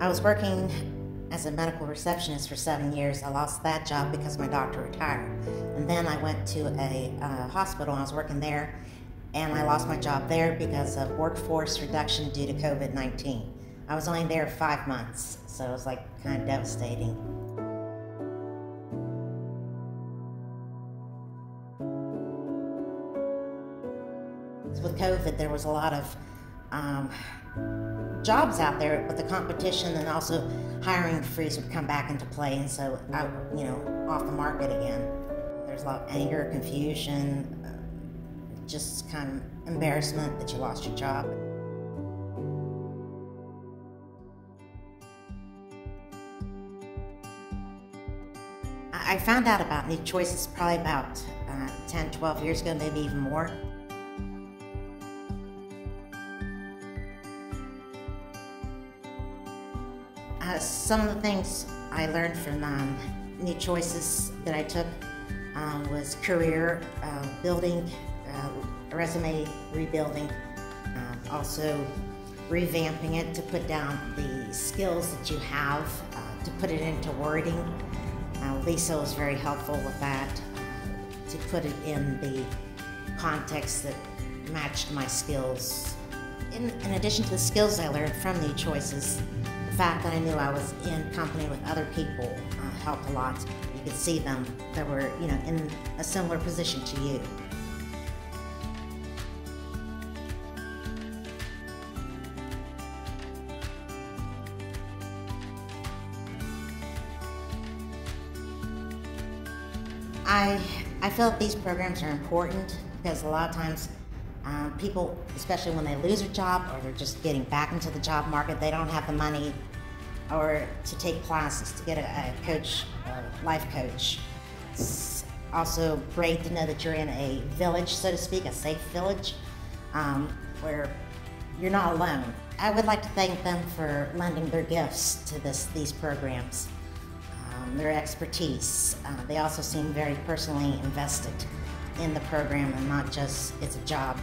I was working as a medical receptionist for seven years. I lost that job because my doctor retired. And then I went to a uh, hospital I was working there, and I lost my job there because of workforce reduction due to COVID 19. I was only there five months, so it was like kind of devastating. With COVID, there was a lot of um, jobs out there, but the competition and also hiring freeze would come back into play, and so I, you know, off the market again. There's a lot of anger, confusion, uh, just kind of embarrassment that you lost your job. I found out about New Choices probably about uh, 10, 12 years ago, maybe even more. Uh, some of the things I learned from um, New Choices that I took um, was career uh, building, uh, resume rebuilding, um, also revamping it to put down the skills that you have, uh, to put it into wording. Uh, Lisa was very helpful with that, to put it in the context that matched my skills. In, in addition to the skills I learned from New Choices, the fact that I knew I was in company with other people uh, helped a lot. You could see them that were, you know, in a similar position to you. I, I feel these programs are important because a lot of times um, people, especially when they lose a job or they're just getting back into the job market, they don't have the money or to take classes to get a, a coach, a life coach. It's also great to know that you're in a village, so to speak, a safe village, um, where you're not alone. I would like to thank them for lending their gifts to this, these programs, um, their expertise. Uh, they also seem very personally invested in the program and not just it's a job.